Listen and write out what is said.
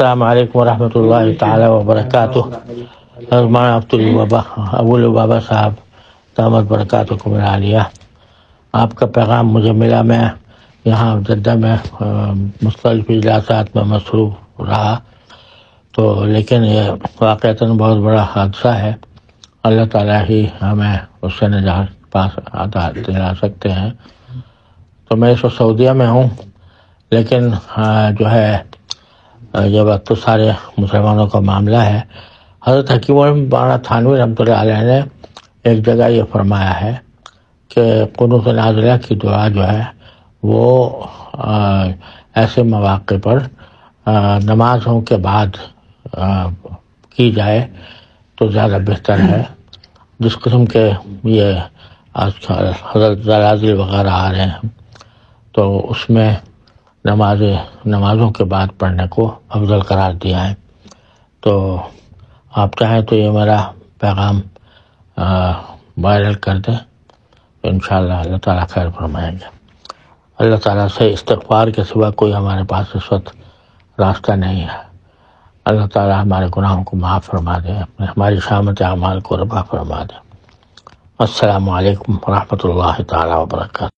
अलैक्म वरहमतुल्लाहि ताला वबरकातुह अरमान अब्दुल बाबा अबुल बाबा साहब दामद बरक़ात मिला लिया आपका पैगाम मुझे मिला मैं यहाँ जद्दा में मुख्तलिफ़ इजलासात में मसरूफ़ रहा तो लेकिन ये वाक़ता बहुत बड़ा हादसा है अल्लाह ताला ही हमें उससे निजात पास आता दिला सकते हैं तो मैं इस वक्त सऊदिया में हूँ लेकिन जो है वक्त तो सारे मुसलमानों का मामला है, हज़रत हकीम बारा थानवी रमत ने एक जगह ये फरमाया है कि कनूत नाजला की दुआ जो है, वो ऐसे मौाक़े पर नमाज़ों के बाद की जाए तो ज़्यादा बेहतर है। जिस किस्म के ये आजकल हज़रत जलाजिल वगैरह आ रहे हैं तो उसमें नमाज़, नमाज़ों के बाद पढ़ने को अफजल करार दिया है। तो आप चाहें तो ये मेरा पैगाम वायरल कर दें। तो इन अल्लाह ताला खैर फरमाएँगे। अल्लाह ताला से इस्तफार के सिवा कोई हमारे पास इस वक्त रास्ता नहीं है। अल्लाह ताला हमारे गुनाहों को माफ़ फरमा दे हमारी शामत अमाल को रबा फरमा दे। अस्सलाम वालेकुम रहमतुल्लाहि ताला व बरकातहू